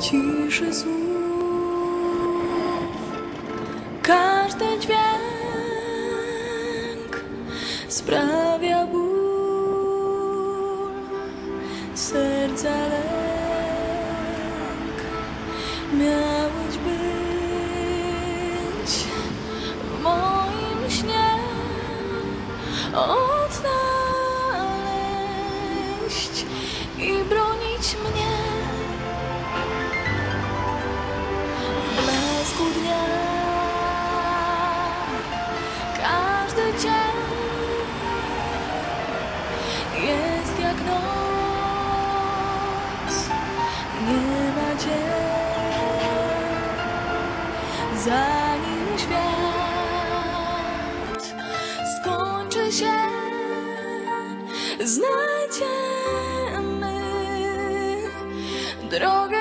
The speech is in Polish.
ciszy słów. Każdy dźwięk sprawia ból, serca. Miałeś być w moim śnie, odnaleźć i bronić mnie. Zanim świat skończy się, znajdziemy drogę